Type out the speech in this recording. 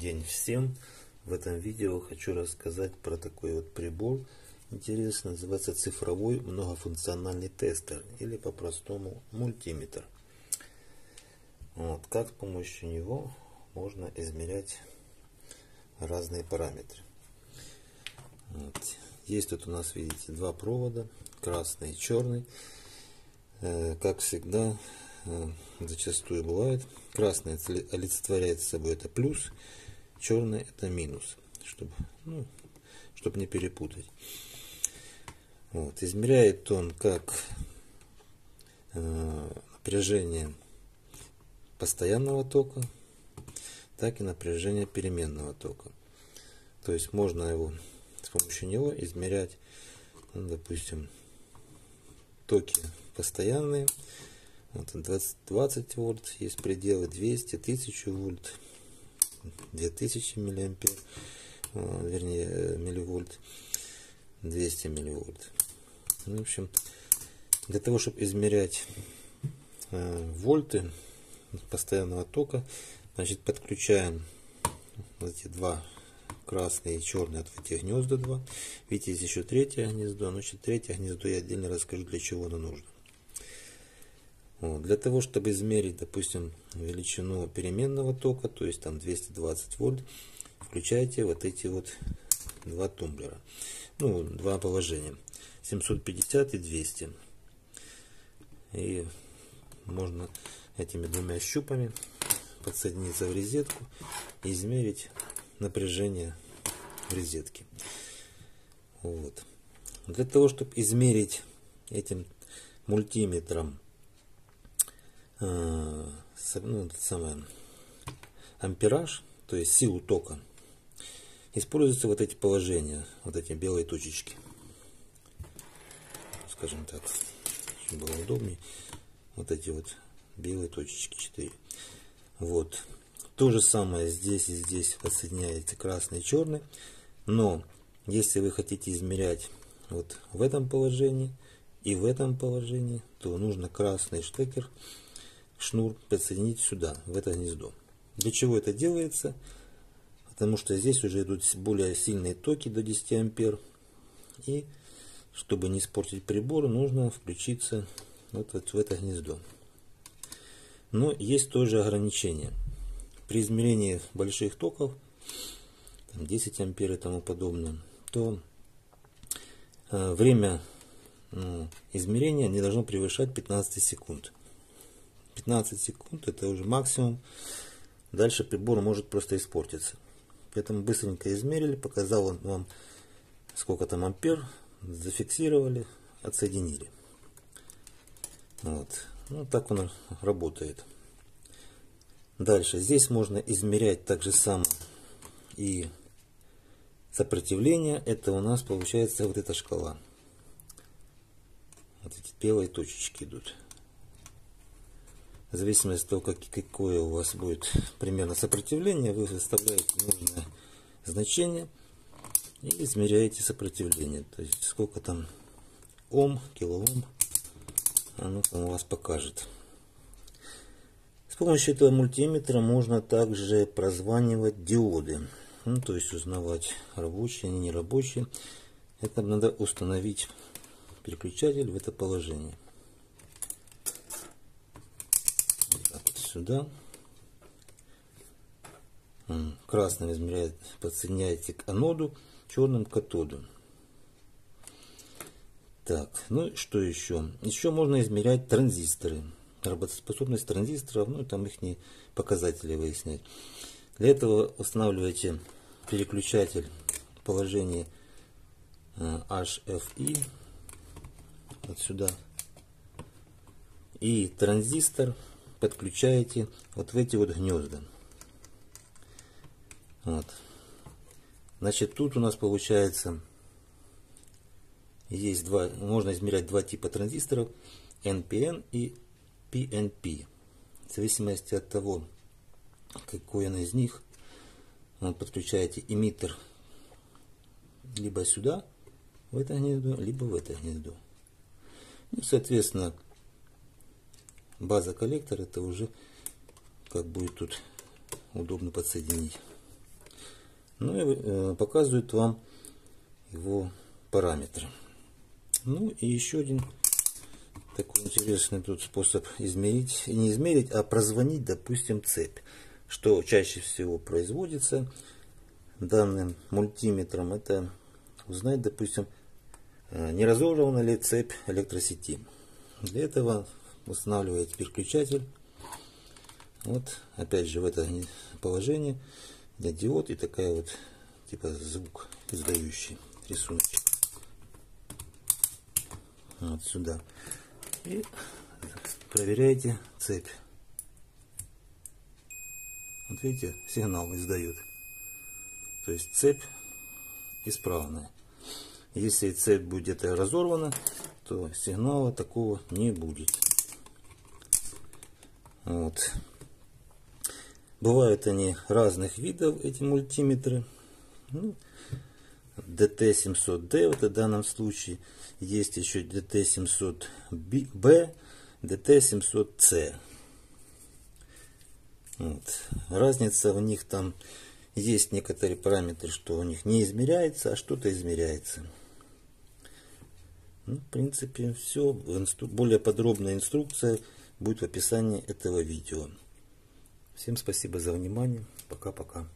день всем! В этом видео хочу рассказать про такой вот прибор. Интересно, называется цифровой многофункциональный тестер или по-простому мультиметр. Вот, как с помощью него можно измерять разные параметры. Вот. Есть тут у нас, видите, два провода, красный и черный. Э, как всегда, э, зачастую бывает. Красный олицетворяет собой это плюс, черный это минус, чтобы, ну, чтобы не перепутать. Вот. Измеряет он как э, напряжение постоянного тока, так и напряжение переменного тока. То есть можно его с помощью него измерять, ну, допустим, токи постоянные, вот 20, 20 вольт, есть пределы 200, 1000 вольт, 2000 миллиампер, э, вернее э, милливольт, 200 милливольт. Ну, в общем, для того, чтобы измерять э, вольты постоянного тока, значит, подключаем эти два красные и черные от этих гнезда два. Видите, есть еще третье гнездо. Значит, третье гнездо я отдельно расскажу, для чего оно нужно. Для того, чтобы измерить, допустим, величину переменного тока, то есть там 220 вольт, включайте вот эти вот два тумблера. Ну, два положения. 750 и 200. И можно этими двумя щупами подсоединиться в розетку и измерить напряжение в розетке. Вот. Для того, чтобы измерить этим мультиметром Э, ну, самое, ампераж, то есть силу тока, используются вот эти положения, вот эти белые точечки. Скажем так, чтобы было удобнее. Вот эти вот белые точечки 4. Вот. То же самое здесь и здесь подсоединяете красный и черный. Но если вы хотите измерять вот в этом положении и в этом положении, то нужно красный штекер шнур подсоединить сюда, в это гнездо. Для чего это делается? Потому что здесь уже идут более сильные токи до 10 ампер. И чтобы не испортить прибор, нужно включиться вот, вот в это гнездо. Но есть тоже ограничения. При измерении больших токов, 10 ампер и тому подобное, то э, время ну, измерения не должно превышать 15 секунд. 15 секунд это уже максимум. Дальше прибор может просто испортиться. Поэтому быстренько измерили, показал он вам сколько там ампер, зафиксировали, отсоединили. Вот. Ну, так он работает. Дальше. Здесь можно измерять так же само и сопротивление. Это у нас получается вот эта шкала. Вот эти белые точечки идут в зависимости от того, как, какое у вас будет примерно сопротивление, вы выставляете нужное значение и измеряете сопротивление. То есть сколько там ом, килоом, оно там у вас покажет. С помощью этого мультиметра можно также прозванивать диоды. Ну, то есть узнавать, рабочие не рабочие. Это надо установить переключатель в это положение. Сюда. Красным измеряет, подсоединяете к аноду, черным к катоду. Так, ну что еще? Еще можно измерять транзисторы. Работоспособность транзисторов, ну там их показатели выяснять. Для этого устанавливаете переключатель в положении HFI вот сюда и транзистор подключаете вот в эти вот гнезда. Вот. Значит, тут у нас получается есть два, можно измерять два типа транзисторов, NPN и PNP. В зависимости от того, какой он из них, вот подключаете эмиттер либо сюда, в это гнездо, либо в это гнездо. Ну, соответственно, база коллектор это уже как будет тут удобно подсоединить. Ну и э, показывает вам его параметры. Ну и еще один такой интересный тут способ измерить, не измерить, а прозвонить, допустим, цепь, что чаще всего производится данным мультиметром, это узнать, допустим, э, не разорвана ли цепь электросети. Для этого устанавливаете переключатель. Вот, опять же, в это положение диод и такая вот, типа, звук издающий рисуночек. Вот сюда. И проверяйте цепь. Вот видите, сигнал издает. То есть цепь исправная. Если цепь будет разорвана, то сигнала такого не будет. Вот. Бывают они разных видов, эти мультиметры. Ну, DT700D вот в данном случае. Есть еще DT700B, DT700C. Вот. Разница в них там есть некоторые параметры, что у них не измеряется, а что-то измеряется. Ну, в принципе, все. Более подробная инструкция будет в описании этого видео. Всем спасибо за внимание. Пока-пока.